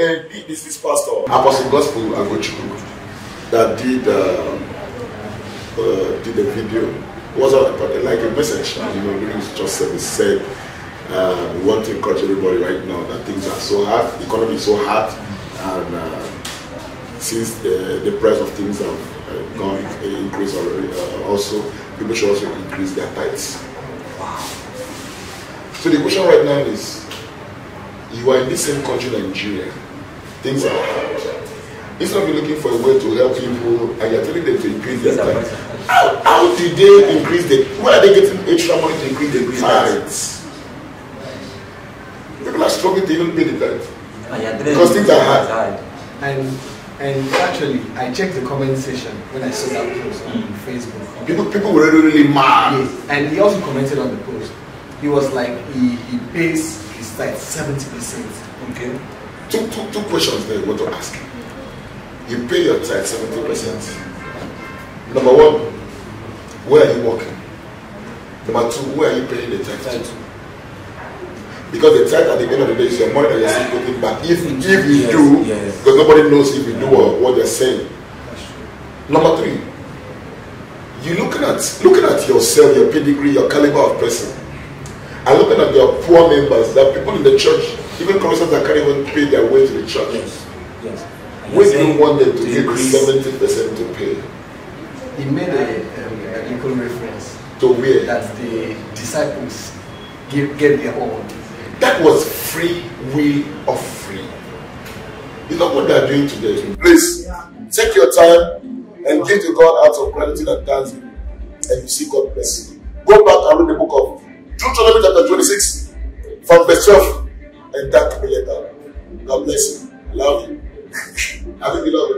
uh, this this pastor, Apostle Gospel Agochukwu, that did uh, uh, did the video. It was uh, like a message, you know, during his said, uh, we want to encourage everybody right now that things are so hard, the economy is so hard, and uh, since the, the price of things have uh, gone uh, increased already, uh, also people should also increase their tithes. So the question right now is, you are in the same country, Nigeria. Things are hard. Instead of you looking for a way to help people, and you're telling them to increase their tithes, how, how did they increase the? Where are they getting extra money to increase the tithes? People are struggling to even pay the tithe. Because things are hard. And and actually, I checked the comment section when I saw that post on Facebook. People, people were really, really mad. Yes, and he also commented on the post. He was like, he, he pays his tithe seventy percent. Okay. Two, two, two questions there I want to ask. You pay your tithe 70%. Number one, where are you working? Number two, where are you paying the tithe to? Because the tithe at the end of the day is your money that you're still putting back. If, if you Yes, do, yes. because nobody knows if you do or what they're saying. Number three, you looking at looking at yourself, your pedigree, your caliber of person, and looking at your poor members, that people in the church, even Christians that can't even pay their way to the church. Yes. Yes. And When you're do you want them to to give increase- seventy percent to pay? He made a, um, reference To where? that the disciples gave their all. That was free will of free. You know what they are doing today? Please take your time and give to God out of gratitude and thanksgiving, and you see God bless you. 26 from verse 12 and thank me later. God bless you. Love you. You beloved?